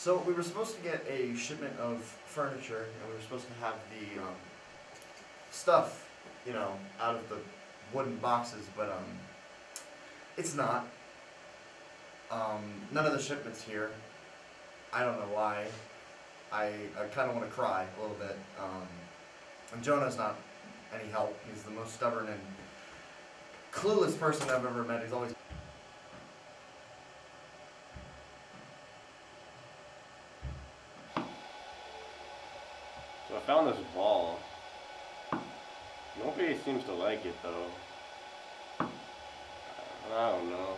So we were supposed to get a shipment of furniture, and we were supposed to have the um, stuff, you know, out of the wooden boxes, but um, it's not. Um, none of the shipments here. I don't know why. I, I kind of want to cry a little bit. Um, and Jonah's not any help. He's the most stubborn and clueless person I've ever met. He's always found this ball. Nobody seems to like it though. I don't know.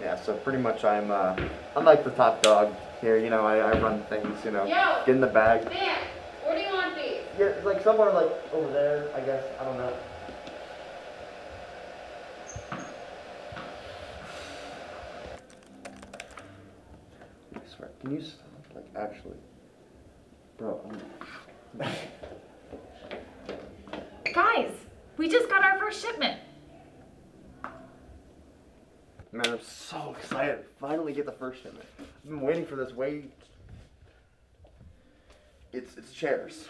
Yeah, so pretty much I'm uh, I'm like the top dog here. You know, I, I run things. You know, Yo. get in the bag. Man, what do you want, please? Yeah, it's like somewhere like over there. I guess I don't know. I swear, can you stop? Like actually, bro. I'm... Guys, we just got our first shipment. Man, I'm so excited. Finally get the first shipment. I've been waiting for this way. It's it's chairs.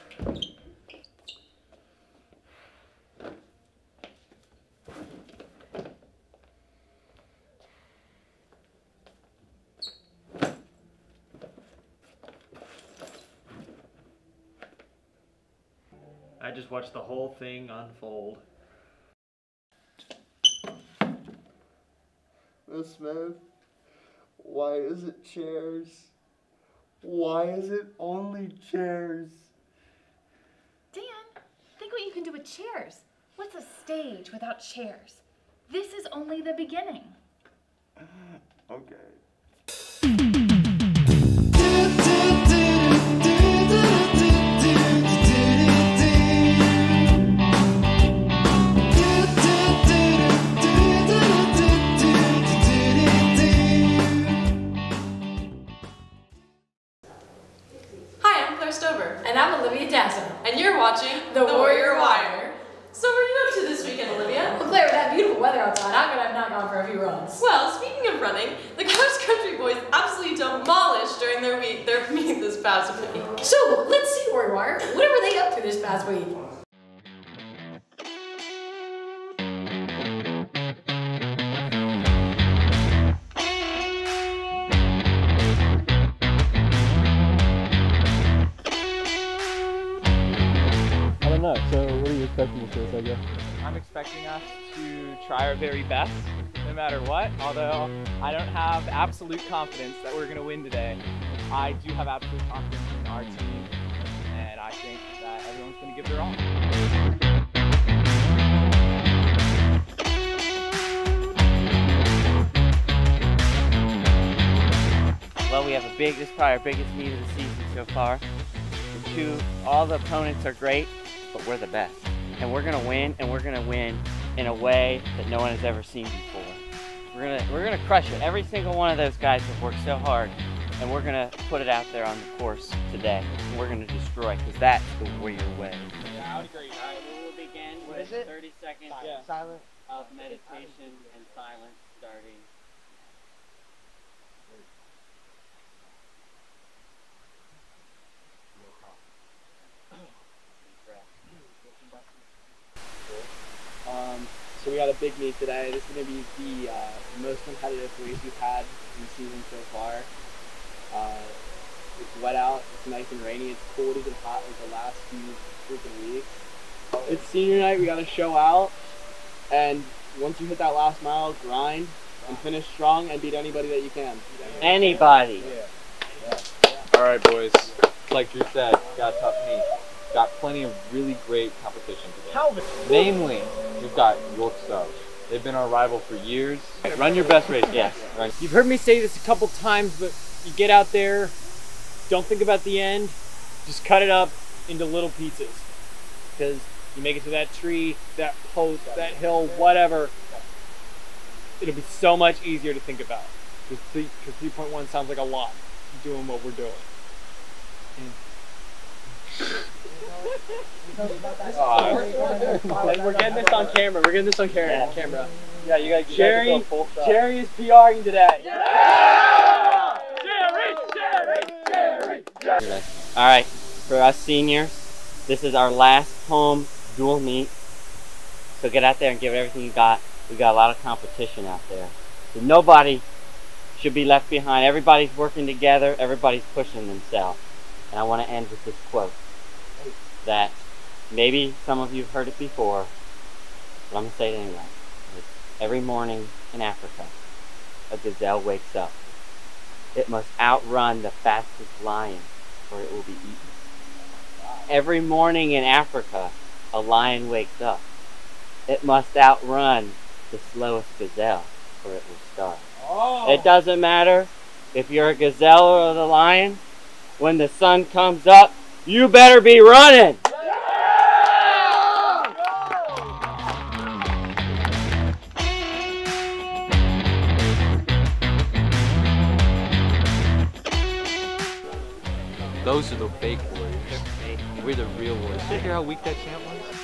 Just watched the whole thing unfold. Miss Smith, why is it chairs? Why is it only chairs? Dan, think what you can do with chairs. What's a stage without chairs? This is only the beginning. Okay. Expecting to? I'm expecting us to try our very best, no matter what. Although I don't have absolute confidence that we're going to win today, I do have absolute confidence in our team, and I think that everyone's going to give their all. Well, we have a big, this is probably our biggest meet of the season so far. The two, all the opponents are great, but we're the best. And we're gonna win, and we're gonna win in a way that no one has ever seen before. We're gonna, we're gonna crush it. Every single one of those guys have worked so hard, and we're gonna put it out there on the course today. And we're gonna destroy, because that's the warrior way. Yeah, I would agree. All right, we will begin What with it? 30 seconds Yeah. silent of meditation and silence starting. So we got a big meet today. This is going to be the uh, most competitive race we've had in the season so far. Uh, it's wet out. It's nice and rainy. It's cold and hot like the last few freaking weeks. It's senior night. We got to show out, and once you hit that last mile, grind and finish strong and beat anybody that you can. Anybody. Yeah. All right, boys. Like Drew said, got a tough meet. Got plenty of really great competition today. Namely, we've got York Subs. They've been our rival for years. Run your best race. Yes. Yes. Run. You've heard me say this a couple times, but you get out there, don't think about the end, just cut it up into little pieces. Because you make it to that tree, that post, that hill, whatever, it'll be so much easier to think about. Because 3.1 sounds like a lot doing what we're doing. And And we're getting this on camera. We're getting this on camera. Camera. Yeah, you got Jerry. Jerry is PRing today. Yeah! Jerry! Jerry! Jerry! Jerry! All right, for us seniors, this is our last home dual meet. So get out there and give it everything you got. We got a lot of competition out there. So nobody should be left behind. Everybody's working together. Everybody's pushing themselves. And I want to end with this quote that maybe some of you have heard it before, but I'm going to say it anyway. Every morning in Africa, a gazelle wakes up. It must outrun the fastest lion, or it will be eaten. Every morning in Africa, a lion wakes up. It must outrun the slowest gazelle, or it will starve. Oh. It doesn't matter if you're a gazelle or the lion. When the sun comes up, you better be running. Those are the fake warriors. We're the real warriors. Did you hear how weak that chant was?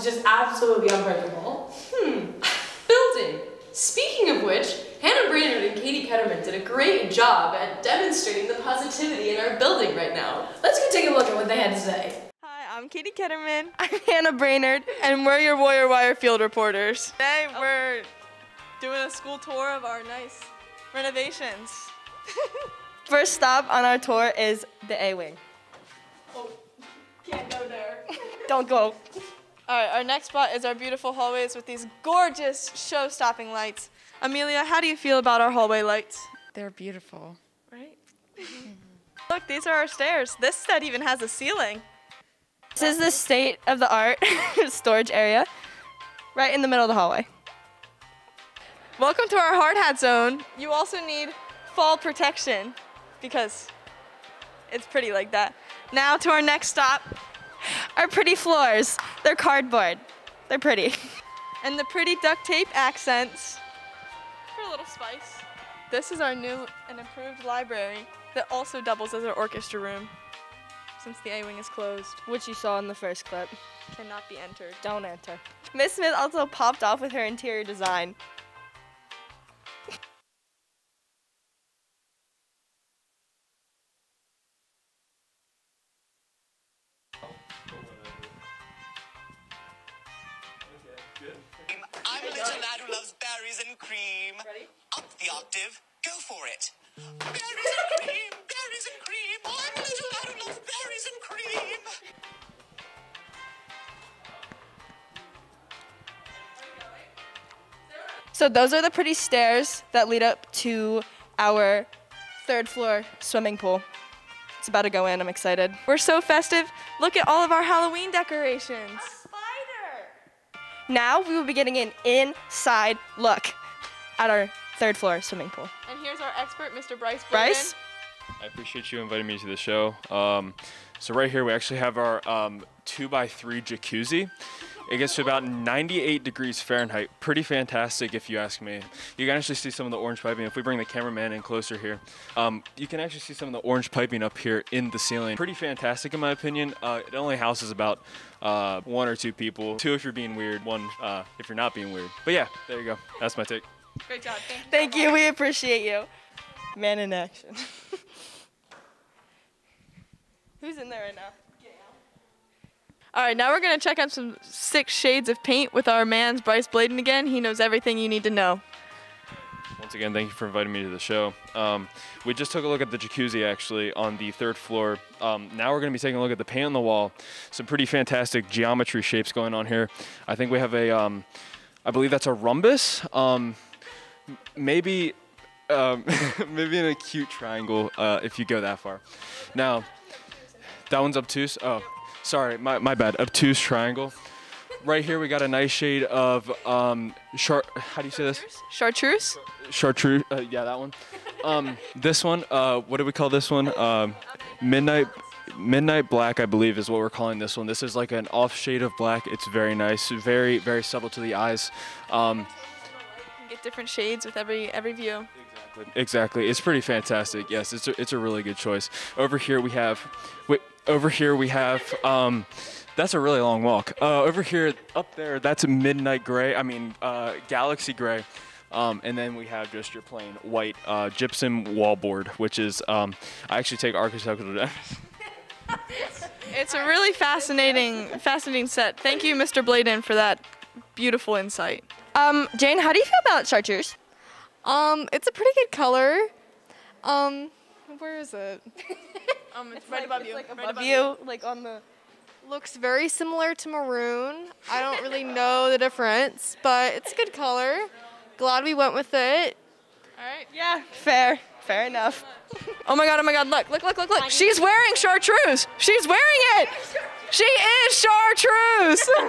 Is just absolutely unbreakable. Hmm. Building. Speaking of which, Hannah Brainard and Katie Ketterman did a great job at demonstrating the positivity in our building right now. Let's go take a look at what they had to say. Hi, I'm Katie Ketterman. I'm Hannah Brainard, and we're your Warrior Wire field reporters. Today we're doing a school tour of our nice renovations. First stop on our tour is the A Wing. Oh, can't go there. Don't go. All right, our next spot is our beautiful hallways with these gorgeous show-stopping lights. Amelia, how do you feel about our hallway lights? They're beautiful. Right? Look, these are our stairs. This set even has a ceiling. This is the state of the art storage area, right in the middle of the hallway. Welcome to our hard hat zone. You also need fall protection because it's pretty like that. Now to our next stop, our pretty floors. They're cardboard. They're pretty. and the pretty duct tape accents for a little spice. This is our new and improved library that also doubles as our orchestra room since the A-wing is closed. Which you saw in the first clip. Cannot be entered. Don't enter. Miss Smith also popped off with her interior design. So those are the pretty stairs that lead up to our third floor swimming pool. It's about to go in, I'm excited. We're so festive. Look at all of our Halloween decorations. A spider! Now we will be getting an inside look at our third floor swimming pool. And here's our expert, Mr. Bryce. Bryce? I appreciate you inviting me to the show. Um, So right here we actually have our um, two by three jacuzzi. It gets to about 98 degrees Fahrenheit. Pretty fantastic if you ask me. You can actually see some of the orange piping. If we bring the cameraman in closer here, um, you can actually see some of the orange piping up here in the ceiling. Pretty fantastic in my opinion. Uh, it only houses about uh, one or two people. Two if you're being weird, one uh, if you're not being weird. But yeah, there you go. That's my take. Great job. Thank you. We appreciate you. Man in action. Who's in there right now? All right, now we're gonna check out some six shades of paint with our man's Bryce Bladen again. He knows everything you need to know. Once again, thank you for inviting me to the show. Um, we just took a look at the jacuzzi actually on the third floor. Um, now we're going to be taking a look at the paint on the wall. Some pretty fantastic geometry shapes going on here. I think we have a, um, I believe that's a rhombus. Um, maybe, um, maybe an acute triangle uh, if you go that far. Now, that one's obtuse. Oh, sorry, my, my bad. Obtuse triangle. Right here, we got a nice shade of um, char- How do you say this? Chartreuse. Chartreuse. Uh, yeah, that one. Um, this one. Uh, what do we call this one? Um, midnight. Midnight black, I believe, is what we're calling this one. This is like an off shade of black. It's very nice, very, very subtle to the eyes. Um, Get different shades with every every view. Exactly. Exactly. It's pretty fantastic. Yes, it's a, it's a really good choice. Over here we have, wait, over here we have, um, that's a really long walk. Uh, over here, up there, that's a midnight gray. I mean, uh, galaxy gray. Um, and then we have just your plain white uh, gypsum wallboard, which is, um, I actually take architectural. It's a really fascinating fascinating set. Thank you, Mr. Bladen, for that beautiful insight. Um, Jane, how do you feel about chartreuse? Um, it's a pretty good color. Um, where is it? um, it's, right above you. Like right above you, like on the. Looks very similar to maroon. I don't really know the difference, but it's a good color. Glad we went with it. All right. Yeah. Fair. Fair enough. oh my god. Oh my god. Look. Look. Look. Look. Look. She's wearing chartreuse. She's wearing it. She is chartreuse.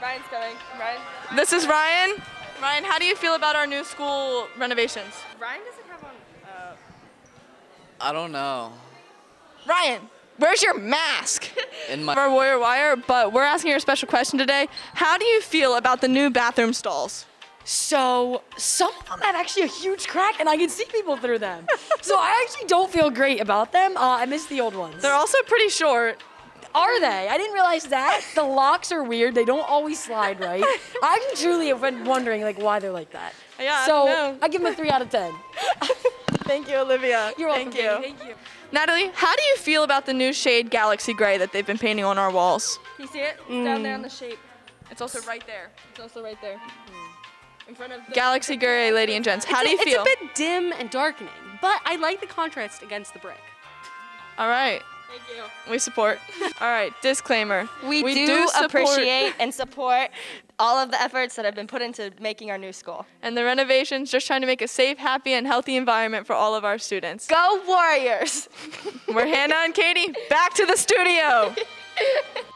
Ryan's coming. Ryan. this is Ryan. Ryan, how do you feel about our new school renovations? Ryan doesn't have on. I don't know. Ryan, where's your mask? In my Our Warrior Wire, but we're asking you a special question today. How do you feel about the new bathroom stalls? So some of them have actually a huge crack, and I can see people through them. so I actually don't feel great about them. Uh, I miss the old ones. They're also pretty short. Are they? I didn't realize that. The locks are weird. They don't always slide right. I actually truly have been wondering like why they're like that. Yeah, So no. I give them a three out of ten. Thank you, Olivia. You're welcome. Thank you. baby. Thank you. Natalie, how do you feel about the new shade Galaxy Gray that they've been painting on our walls? Can you see it? It's down there on the mm. shape. It's also right there. It's also right there. Mm. In front of the Galaxy Gray, lady and gents. How It's do you a- feel? It's a bit dim and darkening, but I like the contrast against the brick. All right. Thank you. We support. All right, disclaimer. We do, support- appreciate and support all of the efforts that have been put into making our new school. And the renovations, just trying to make a safe, happy, and healthy environment for all of our students. Go Warriors! We're Hannah and Katie. Back to the studio.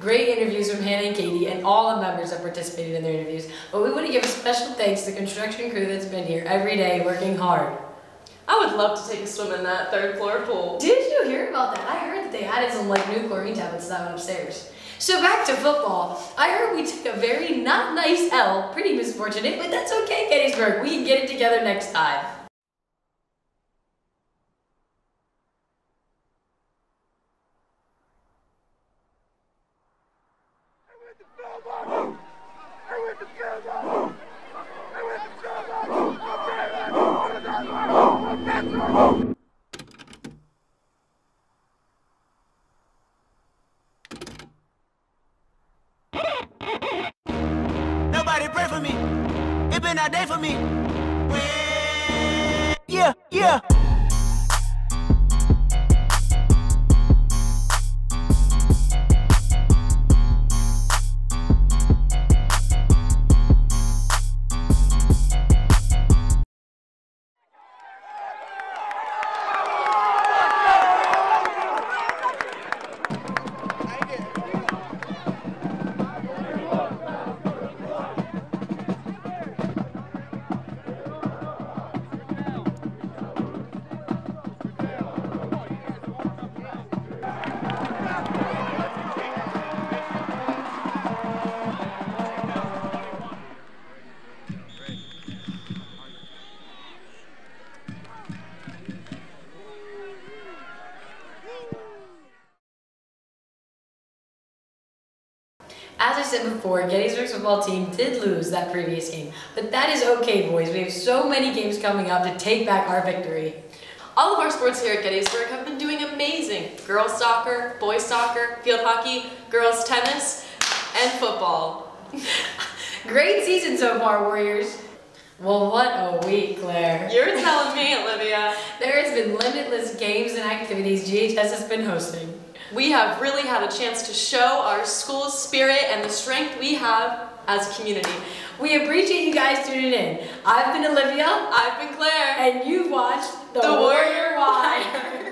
Great interviews from Hannah and Katie and all the members that participated in their interviews. But we want to give a special thanks to the construction crew that's been here every day working hard. I would love to take a swim in that third floor pool. Did you hear about that? I heard that they added some like new chlorine tablets to that one upstairs. So back to football. I heard we took a very not nice L, pretty misfortunate, but that's okay, Gettysburg. We can get it together next time. Nobody said before, Gettysburg's football team did lose that previous game, but that is okay, boys. We have so many games coming up to take back our victory. All of our sports here at Gettysburg have been doing amazing. Girls soccer, boys soccer, field hockey, girls tennis, and football. Great season so far, Warriors. Well, what a week, Clair. You're telling me, Olivia. There has been limitless games and activities GHS has been hosting. We have really had a chance to show our school's spirit and the strength we have as a community. We appreciate you guys tuning in. I've been Olivia. I've been Clair. And you've watched The, The Warrior Warrior Wire.